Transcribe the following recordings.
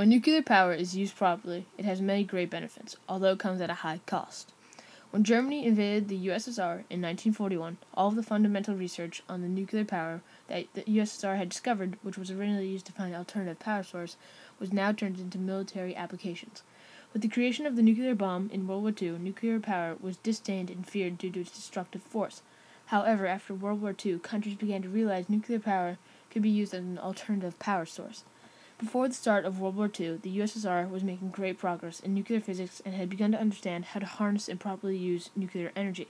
When nuclear power is used properly, it has many great benefits, although it comes at a high cost. When Germany invaded the USSR in 1941, all of the fundamental research on the nuclear power that the USSR had discovered, which was originally used to find alternative power source, was now turned into military applications. With the creation of the nuclear bomb in World War II, nuclear power was disdained and feared due to its destructive force. However, after World War II, countries began to realize nuclear power could be used as an alternative power source. Before the start of World War II, the USSR was making great progress in nuclear physics and had begun to understand how to harness and properly use nuclear energy.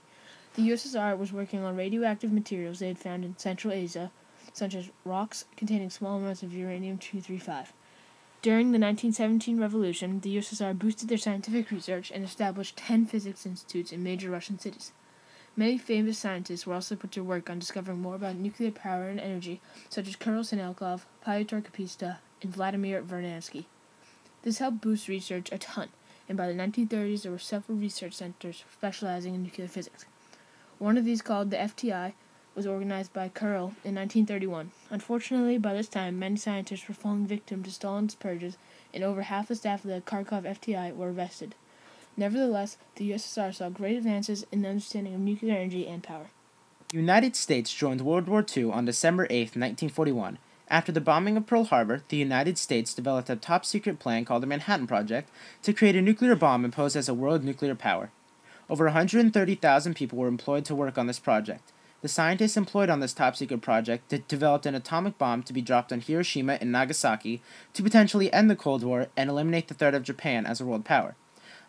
The USSR was working on radioactive materials they had found in Central Asia, such as rocks containing small amounts of uranium 235. During the 1917 revolution, the USSR boosted their scientific research and established 10 physics institutes in major Russian cities. Many famous scientists were also put to work on discovering more about nuclear power and energy, such as Kirill Sanyakov, Pyotr Kapitsa, and Vladimir Vernadsky. This helped boost research a ton, and by the 1930s there were several research centers specializing in nuclear physics. One of these, called the FTI, was organized by Kirill in 1931. Unfortunately, by this time, many scientists were falling victim to Stalin's purges, and over half the staff of the Kharkov FTI were arrested. Nevertheless, the USSR saw great advances in the understanding of nuclear energy and power. The United States joined World War II on December 8, 1941, after the bombing of Pearl Harbor, the United States developed a top secret plan called the Manhattan Project to create a nuclear bomb and pose as a world nuclear power. Over 130,000 people were employed to work on this project. The scientists employed on this top secret project developed an atomic bomb to be dropped on Hiroshima and Nagasaki to potentially end the Cold War and eliminate the threat of Japan as a world power.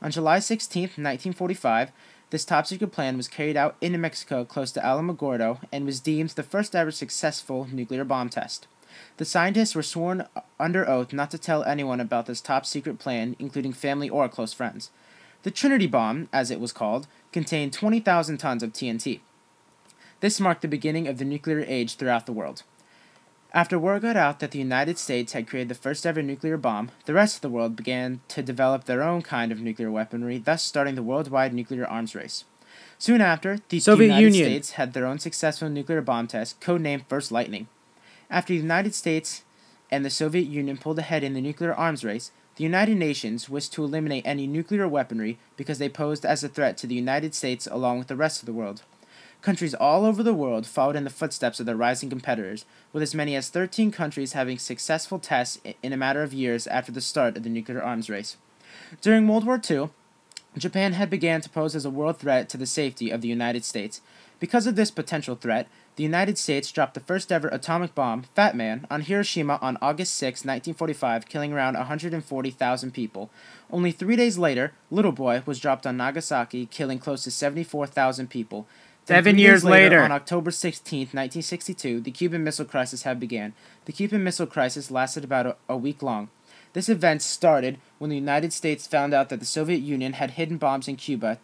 On July 16, 1945, this top secret plan was carried out in New Mexico close to Alamogordo and was deemed the first ever successful nuclear bomb test. The scientists were sworn under oath not to tell anyone about this top secret plan, including family or close friends. The Trinity bomb, as it was called, contained 20,000 tons of TNT. This marked the beginning of the nuclear age throughout the world. After word got out that the United States had created the first ever nuclear bomb, the rest of the world began to develop their own kind of nuclear weaponry, thus starting the worldwide nuclear arms race. Soon after, the Soviet United Union. States had their own successful nuclear bomb test, codenamed First Lightning. After the United States and the Soviet Union pulled ahead in the nuclear arms race, the United Nations wished to eliminate any nuclear weaponry because they posed as a threat to the United States along with the rest of the world. Countries all over the world followed in the footsteps of their rising competitors, with as many as 13 countries having successful tests in a matter of years after the start of the nuclear arms race. During World War II, Japan had begun to pose as a world threat to the safety of the United States. Because of this potential threat, the United States dropped the first ever atomic bomb, Fat Man, on Hiroshima on August 6, 1945, killing around 140,000 people. Only three days later, Little Boy was dropped on Nagasaki, killing close to 74,000 people. Then Seven years later, later, on October 16, 1962, the Cuban Missile Crisis had begun. The Cuban Missile Crisis lasted about a, a week long. This event started when the United States found out that the Soviet Union had hidden bombs in Cuba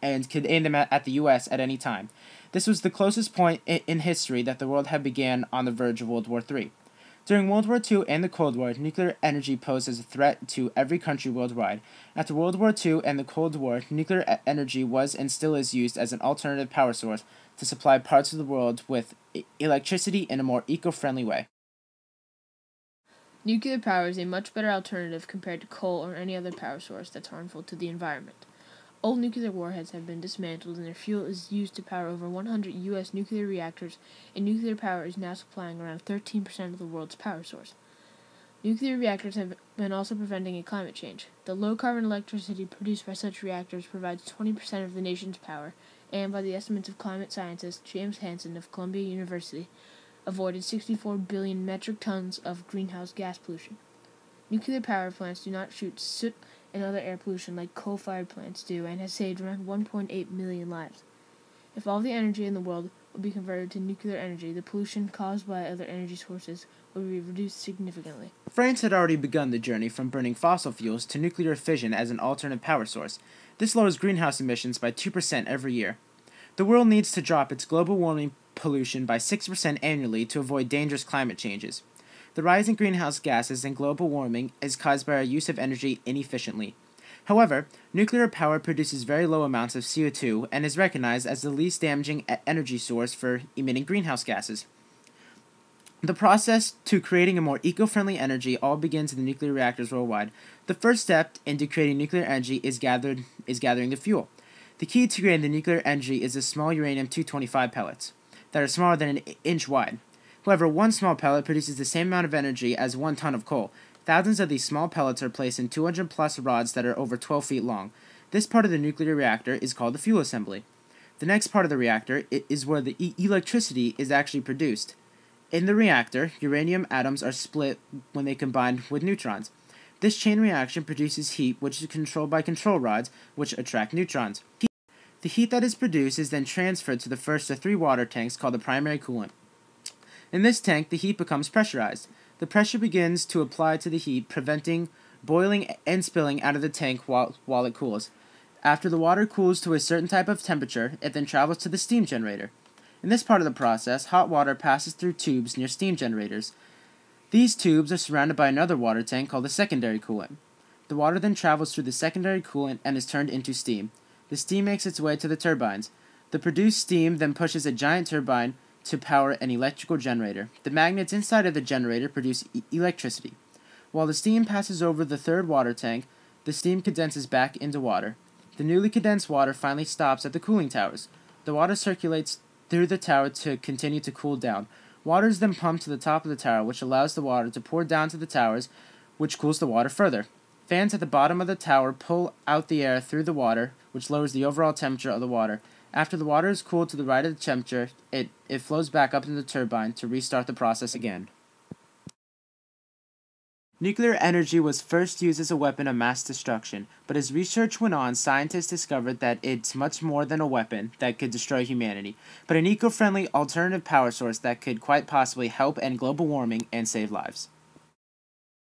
and could aim them at, at the U.S. at any time. This was the closest point in history that the world had began on the verge of World War III. During World War II and the Cold War, nuclear energy posed as a threat to every country worldwide. After World War II and the Cold War, nuclear energy was and still is used as an alternative power source to supply parts of the world with electricity in a more eco friendly way. Nuclear power is a much better alternative compared to coal or any other power source that's harmful to the environment. All nuclear warheads have been dismantled and their fuel is used to power over 100 U.S. nuclear reactors, and nuclear power is now supplying around 13% of the world's power source. Nuclear reactors have been also preventing a climate change. The low carbon electricity produced by such reactors provides 20% of the nation's power, and by the estimates of climate scientist James Hansen of Columbia University, avoided 64 billion metric tons of greenhouse gas pollution. Nuclear power plants do not shoot soot and other air pollution like coal fired plants do and has saved around 1.8 million lives. If all the energy in the world would be converted to nuclear energy, the pollution caused by other energy sources would be reduced significantly. France had already begun the journey from burning fossil fuels to nuclear fission as an alternate power source. This lowers greenhouse emissions by 2% every year. The world needs to drop its global warming pollution by 6% annually to avoid dangerous climate changes. The rise in greenhouse gases and global warming is caused by our use of energy inefficiently. However, nuclear power produces very low amounts of CO2 and is recognized as the least damaging energy source for emitting greenhouse gases. The process to creating a more eco friendly energy all begins in the nuclear reactors worldwide. The first step into creating nuclear energy is, gathered, is gathering the fuel. The key to creating the nuclear energy is the small uranium 225 pellets that are smaller than an inch wide. However, one small pellet produces the same amount of energy as one ton of coal. Thousands of these small pellets are placed in 200 plus rods that are over 12 feet long. This part of the nuclear reactor is called the fuel assembly. The next part of the reactor is where the e- electricity is actually produced. In the reactor, uranium atoms are split when they combine with neutrons. This chain reaction produces heat, which is controlled by control rods, which attract neutrons. The heat that is produced is then transferred to the first of three water tanks called the primary coolant. In this tank, the heat becomes pressurized. The pressure begins to apply to the heat, preventing boiling and spilling out of the tank while, while it cools. After the water cools to a certain type of temperature, it then travels to the steam generator. In this part of the process, hot water passes through tubes near steam generators. These tubes are surrounded by another water tank called the secondary coolant. The water then travels through the secondary coolant and is turned into steam. The steam makes its way to the turbines. The produced steam then pushes a giant turbine to power an electrical generator. The magnets inside of the generator produce e- electricity. While the steam passes over the third water tank, the steam condenses back into water. The newly condensed water finally stops at the cooling towers. The water circulates through the tower to continue to cool down. Water is then pumped to the top of the tower, which allows the water to pour down to the towers, which cools the water further. Fans at the bottom of the tower pull out the air through the water, which lowers the overall temperature of the water. After the water is cooled to the right of the temperature, it, it flows back up into the turbine to restart the process again. Nuclear energy was first used as a weapon of mass destruction, but as research went on, scientists discovered that it's much more than a weapon that could destroy humanity, but an eco friendly alternative power source that could quite possibly help end global warming and save lives.